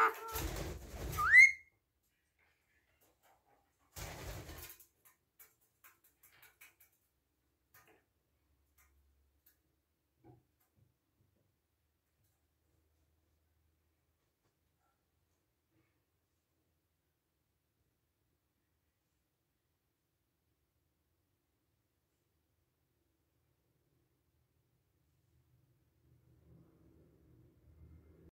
Ha ha ha!